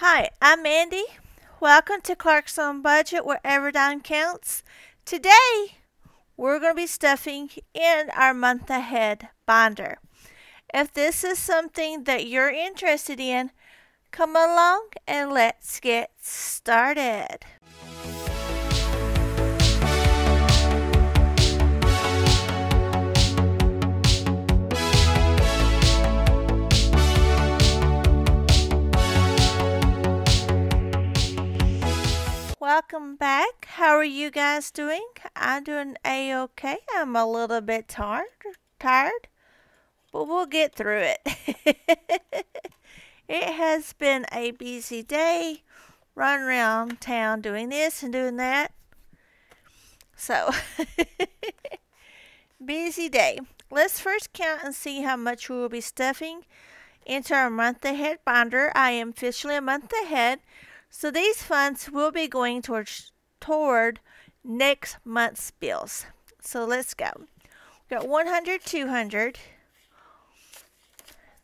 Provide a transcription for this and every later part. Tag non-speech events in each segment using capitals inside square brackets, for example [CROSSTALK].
Hi, I'm Mandy. Welcome to Clark's on Budget, where every dime counts. Today, we're going to be stuffing in our month ahead binder. If this is something that you're interested in, come along and let's get started. Welcome back. How are you guys doing? I'm doing a-okay. I'm a little bit tired, tired, but we'll get through it. [LAUGHS] it has been a busy day, running around town doing this and doing that. So, [LAUGHS] busy day. Let's first count and see how much we will be stuffing into our month ahead binder. I am officially a month ahead. So these funds will be going towards toward next month's bills. So let's go. We got 100, 200,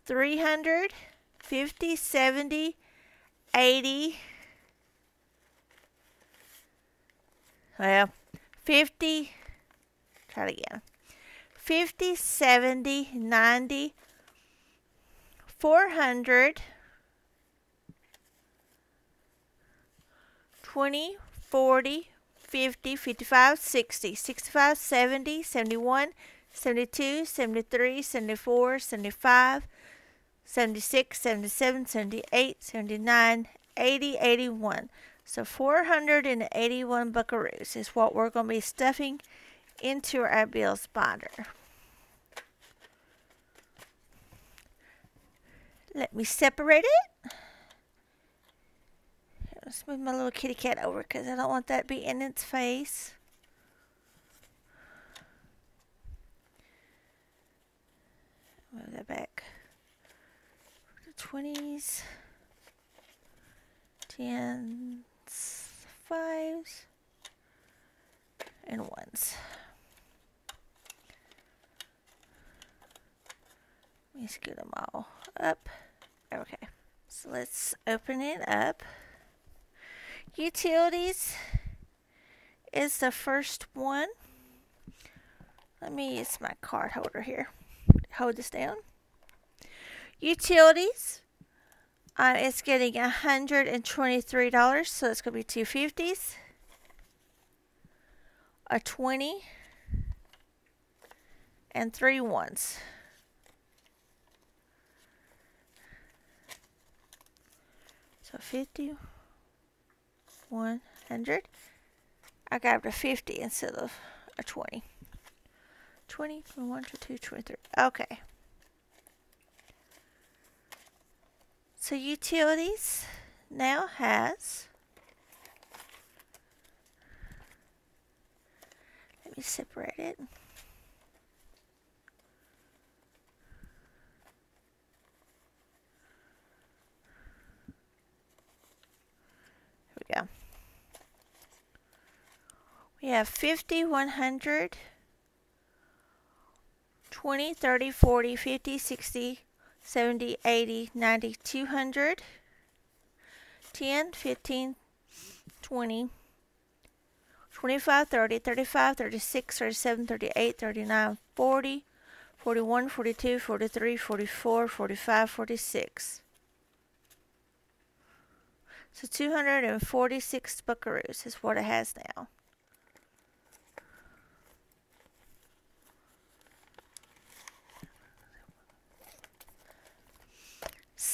300, 50, 70, 80. Well, 50, try it again. 50, 70, 90, 400, 20, 40, 50, 55, 60, 65, 70, 71, 72, 73, 74, 75, 76, 77, 78, 79, 80, 81. So 481 buckaroos is what we're going to be stuffing into our bills binder. Let me separate it. Let's move my little kitty cat over because I don't want that be in its face. Move that back. The 20s, 10s, 5s, and 1s. Let me scoot them all up. Okay, so let's open it up. Utilities is the first one. Let me use my card holder here. Hold this down. Utilities. Uh, it's getting $123, so it's going to be two fifties. A 20 and three ones. So 50 100. I grabbed a 50 instead of a 20. 20, 21, 22, 23. Okay. So utilities now has let me separate it. Here we go. We have 50, 100, 20, 30, 40, 50, 60, 70, 80, 90, 200, 10, 15, 20, 25, 30, 35, 36, 37, 38, 39, 40, 41, 42, 43, 44, 45, 46. So 246 buckaroos is what it has now.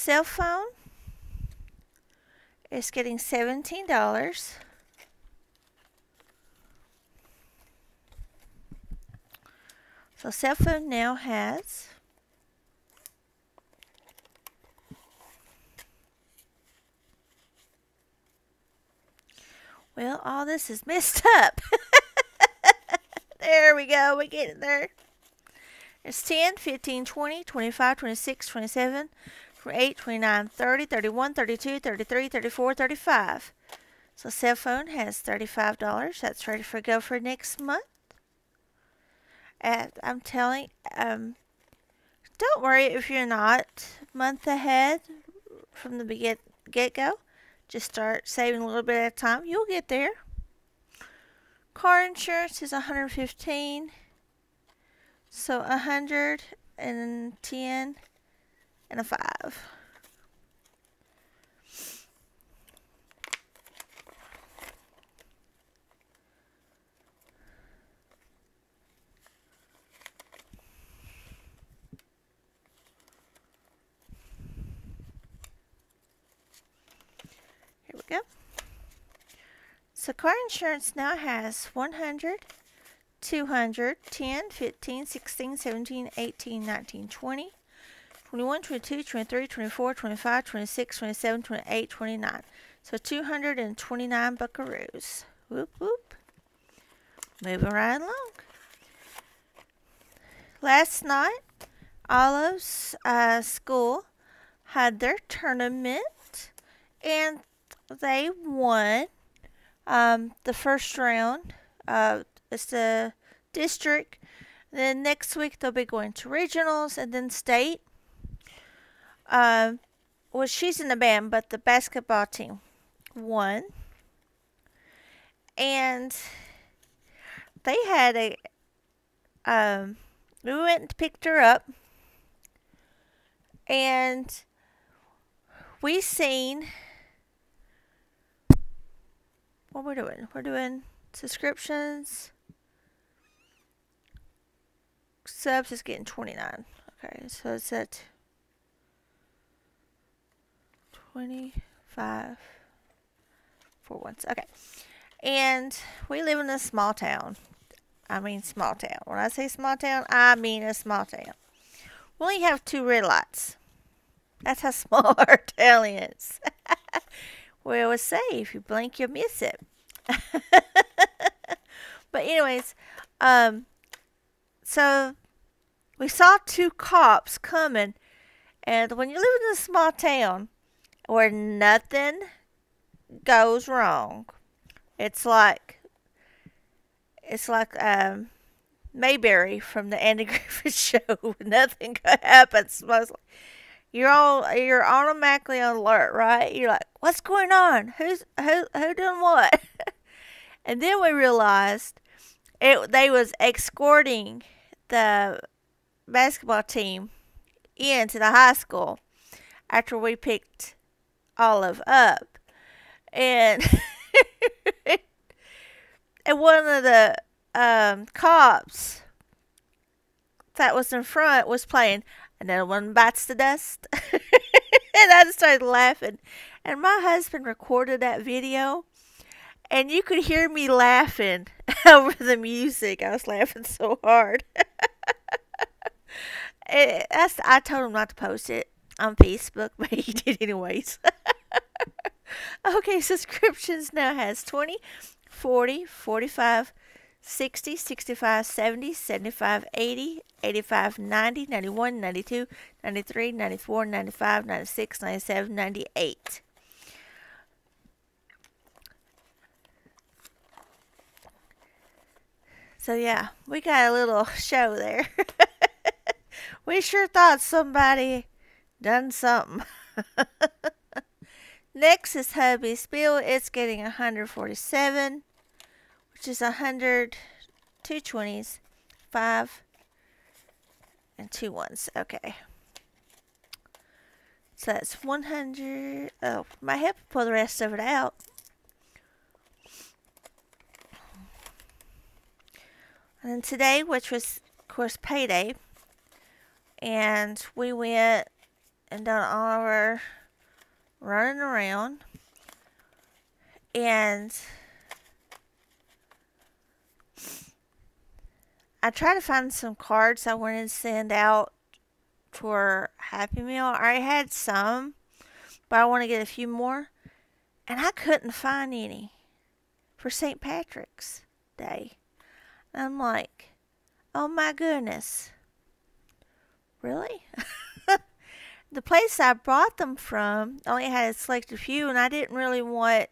Cell phone is getting $17. So cell phone now has Well, all this is messed up. [LAUGHS] there we go. We get it there. It's 10, 15, 20, 25, 26, 27, 28, 29, 30, 31, 32, 33, 34, 35. So cell phone has $35. That's ready for go for next month. And I'm telling, um, don't worry if you're not month ahead from the get get go. Just start saving a little bit at a time. You'll get there. Car insurance is 115. So 110 and a 5. Here we go. So car insurance now has 100, 200, 10, 15, 16, 17, 18, 19, 20, 21, 22, 23, 24, 25, 26, 27, 28, 29. So 229 buckaroos. Whoop whoop. Moving right along. Last night, Olive's uh, school had their tournament and they won um, the first round. Uh, it's the district. Then next week they'll be going to regionals and then state. Um, well, she's in the band, but the basketball team won, and they had a. Um, we went and picked her up, and we seen what we're doing. We're doing subscriptions. Subs is getting 29. Okay, so it's at 25 for once. Okay. And we live in a small town. I mean small town. When I say small town, I mean a small town. We only have two red lights. That's how [LAUGHS] small our town is. [LAUGHS] we always say if you blink, you'll miss it. [LAUGHS] but anyways, um, so we saw two cops coming, and when you live in a small town where nothing goes wrong, it's like it's like um, Mayberry from the Andy [LAUGHS] Griffith Show. [LAUGHS] nothing happens mostly you're all you're automatically on alert, right? You're like, what's going on? Who's who who doing what? [LAUGHS] and then we realized it they was escorting the basketball team into the high school after we picked Olive up. And [LAUGHS] and one of the um, cops that was in front was playing Another one bites the dust. [LAUGHS] and I started laughing. And my husband recorded that video. And you could hear me laughing [LAUGHS] over the music. I was laughing so hard. it, that's, I told him not to post it on Facebook, [LAUGHS] but he did anyways. [LAUGHS] okay, subscriptions now has 20, 40, 45, 60, 65, 70, 75, 80, 85, 90, 91, 92, 93, 94, 95, 96, 97, 98. So yeah, we got a little [LAUGHS] show there. we sure thought somebody done something. [LAUGHS] Next is hubby's bill. It's getting 147 which is a hundred, two twenties, five, and two ones. Okay. So that's 100. Oh, my help pull the rest of it out. And then today, which was, of course, payday, and we went and done all of our running around. And I tried to find some cards I wanted to send out for Happy Mail. I already had some, but I want to get a few more. And I couldn't find any for St. Patrick's Day. And I'm like, oh my goodness. Really? [LAUGHS] the place I brought them from only had a selected few, and I didn't really want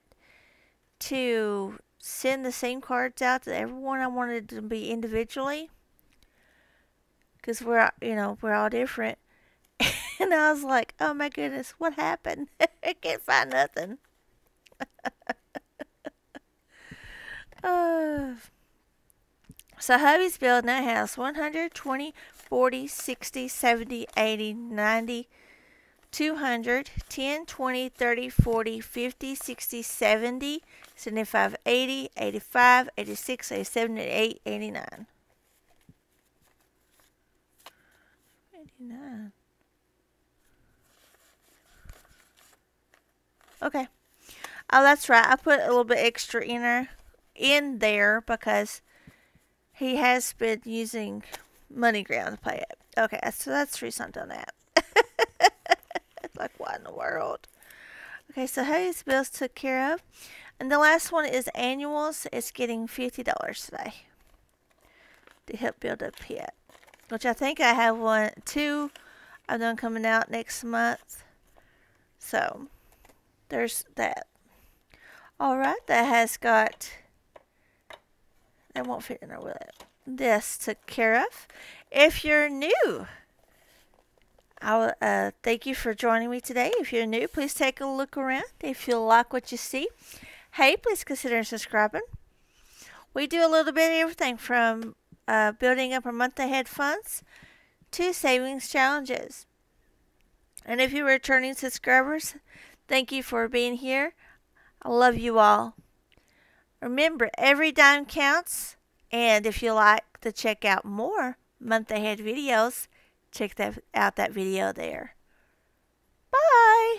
to send the same cards out to everyone. I wanted to be individually because we're you know we're all different. [LAUGHS] and I was like, oh my goodness, what happened? [LAUGHS] I can't find nothing. uh, [SIGHS] so hubby's building a house 120, 40, 60, 70, 80, 90, 200, 10, 20, 30, 40, 50, 60, 70, 75, 80, 85, 86, 87, 88, 89. 89. Okay. Oh, that's right. I put a little bit extra in there, in there because he has been using MoneyGram to play it. Okay, so that's the reason I've done that. Like, what in the world? Okay, so Hayes bills took care of. And the last one is annuals. It's getting $50 today to help build a pit. Which I think I have one, two of done coming out next month. So, there's that. Alright, that has got, that won't fit in there, will it? This took care of. If you're new, I uh, thank you for joining me today. If you're new, please take a look around. If you like what you see, hey, please consider subscribing. We do a little bit of everything from uh, building up our month ahead funds to savings challenges. And if you're returning subscribers, thank you for being here. I love you all. Remember, every dime counts. And if you like to check out more month ahead videos, check that out that video there. Bye.